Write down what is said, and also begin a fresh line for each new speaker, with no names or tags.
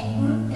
Mm-hmm.